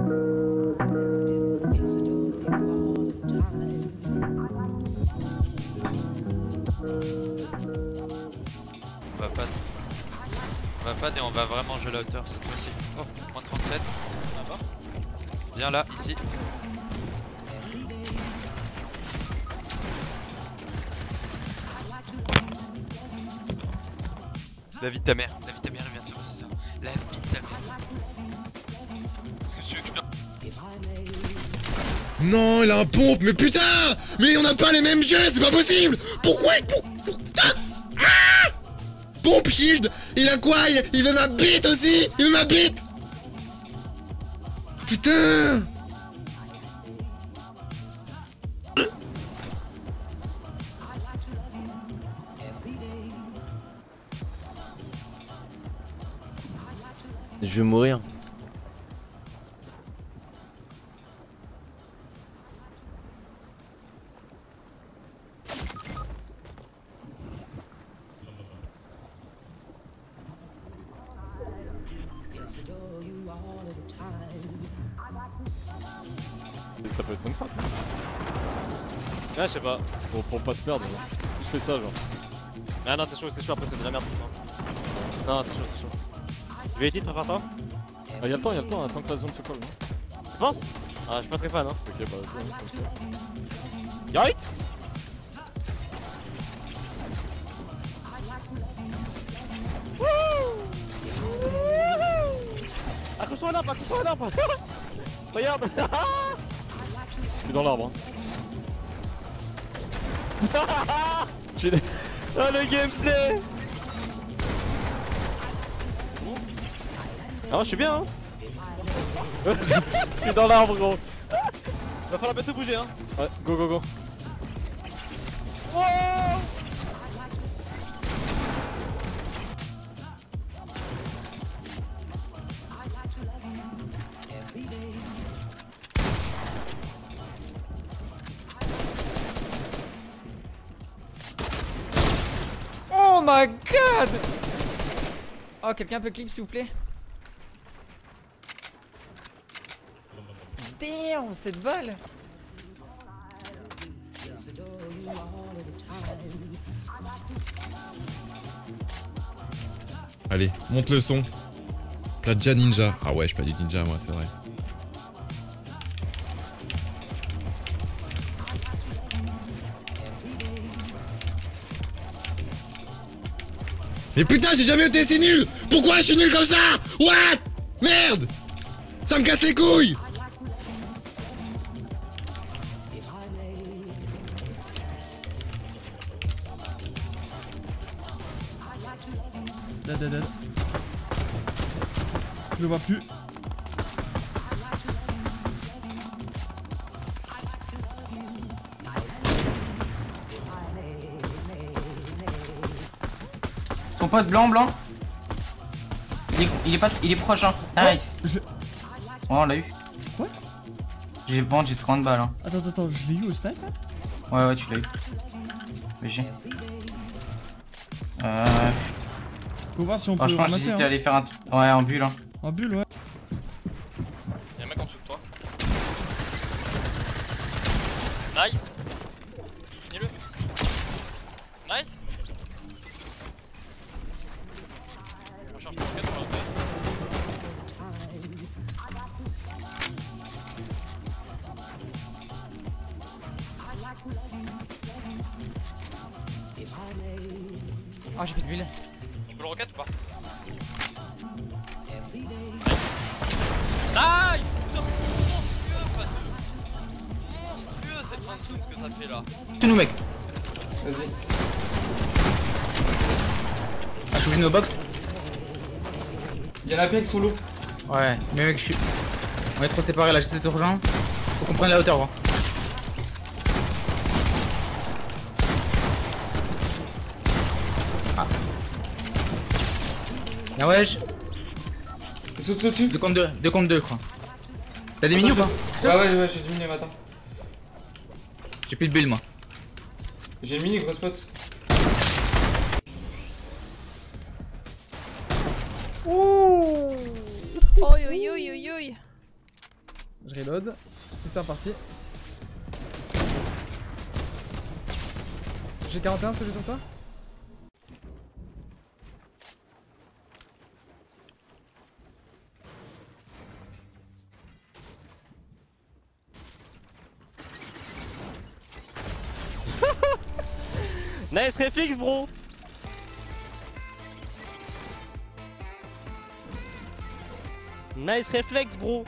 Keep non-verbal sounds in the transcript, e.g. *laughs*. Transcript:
On va pas On va pas et on va vraiment jouer la hauteur cette fois-ci. Oh, moins 37. Viens là, ici. La vie de ta mère, la vie de ta mère, elle vient de se passer ça. La vie de ta mère. Non, il a un pompe, mais putain Mais on n'a pas les mêmes jeux, c'est pas possible Pourquoi pour, pour- putain Ah Pompe shield Il a quoi il, il veut ma bite aussi Il veut ma bite Putain Je vais mourir. Ça peut être une frappe. Ouais, je sais pas. Pour, pour pas se perdre. genre. Je fais ça genre. Ah non, c'est chaud, c'est chaud, après c'est de la merde. Non, c'est chaud, c'est chaud. Je vais edit, prépare-toi. Ah y'a le temps, y'a le temps, attends que la zone se colle. hein. Tu penses? Ah, je suis pas très fan, hein. Ok bah vas-y, hein. Y'a Accroche-toi à l'arbre, accroche-toi à l'arbre Regarde Je suis dans l'arbre. Hein. *laughs* J'ai les- Oh le gameplay Ah, je suis bien, hein Je suis dans l'arbre gros. Va falloir bientôt bouger, hein Ouais, go go go. Oh my god Oh, quelqu'un peut clip s'il vous plaît? Damn, cette balle Allez, monte le son. T'as déjà ninja. Ah ouais, je pas dit ninja moi, c'est vrai. Mais putain, j'ai jamais été si nul. Pourquoi je suis nul comme ça? What? Merde. Ça me casse les couilles. Je le vois plus. Son pote blanc, blanc. Il est, il est pas, il est proche, hein. Nice. Je l'ai- Oh, on l'a eu. Ouais. J'ai bon, j'ai 30 balles. Hein. Attends, attends, je l'ai eu au snipe là Ouais, ouais, tu l'as eu. VG. Euh, Faut voir si on peut franchement, j'hésitais à Hein. aller faire un. Ouais, en bulle. Hein. En bulle, ouais. Y'a un mec en dessous de toi. Nice Oh, j'ai plus de bulle. Tu peux le rocket ou pas Nice Putain, monstrueux, Monstrueux cette fin de zone, ce que ça fait là C'est nous, mec. Vas-y. Ah, je nos box. Y'en a plein qui sont lourds. Ouais, mais mec, je suis. On est trop séparés là, j'essaie de te rejoindre. Faut qu'on prenne la hauteur, gros. Ah ouais, je... Saute au-dessus 2 contre 2, 2 contre 2, je crois. T'as des mini ou pas Ouais, ouais, ouais, j'ai diminué, mais attends. J'ai plus de bulle, moi. J'ai le mini, gros spot. Ouh Oi oi oi oi oi Je reload. Et c'est reparti. J'ai 41 celui sur toi? Nice réflexe, bro. Nice réflexe, bro.